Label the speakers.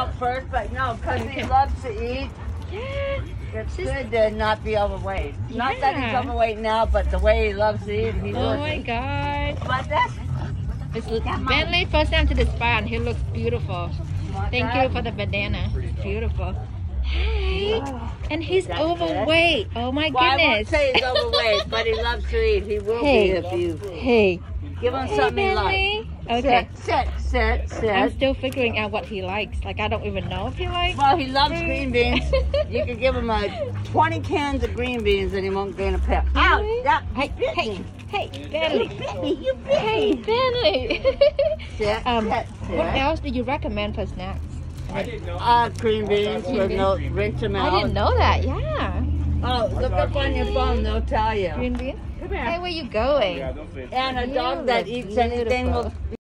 Speaker 1: out first, but no, because he loves to eat. It's good to not be overweight. Not that he's overweight now, but the way he loves to eat, he's
Speaker 2: Oh my
Speaker 1: it.
Speaker 2: God.
Speaker 1: But that's
Speaker 2: It's Bentley first time to the spa and he looks beautiful. Thank you for the banana. Beautiful. Hey, and he's
Speaker 1: That's good.
Speaker 2: overweight. Oh my
Speaker 1: well, I won't say he's overweight, but he loves to eat. He will
Speaker 2: Hey.
Speaker 1: be if you
Speaker 2: Hey,
Speaker 1: give him
Speaker 2: hey
Speaker 1: something he likes.
Speaker 2: Bentley. Okay.
Speaker 1: Sit, sit, sit,
Speaker 2: I'm still figuring out what he likes. Like I don't even know if he likes.
Speaker 1: Well, he loves green beans. You can give him a 20 cans of green beans and he won't gain a peck. Ow!
Speaker 2: Really?
Speaker 1: That
Speaker 2: Hey,
Speaker 1: bit
Speaker 2: hey,
Speaker 1: me.
Speaker 2: hey,
Speaker 1: You bit me. You bit
Speaker 2: Hey,
Speaker 1: me.
Speaker 2: Bentley.
Speaker 1: Sit,
Speaker 2: um,
Speaker 1: sit,
Speaker 2: what else do you recommend for snacks? I didn't know.
Speaker 1: Uh, green beans
Speaker 2: Green
Speaker 1: with no
Speaker 2: beans?
Speaker 1: rinse them
Speaker 2: I didn't know that. Yeah.
Speaker 1: Oh, look up on your phone. They'll tell you.
Speaker 2: Green beans.
Speaker 1: Come
Speaker 2: Hey,
Speaker 1: here.
Speaker 2: where you going?
Speaker 1: And a
Speaker 2: You
Speaker 1: dog that
Speaker 2: look
Speaker 1: eats anything will
Speaker 2: beautiful.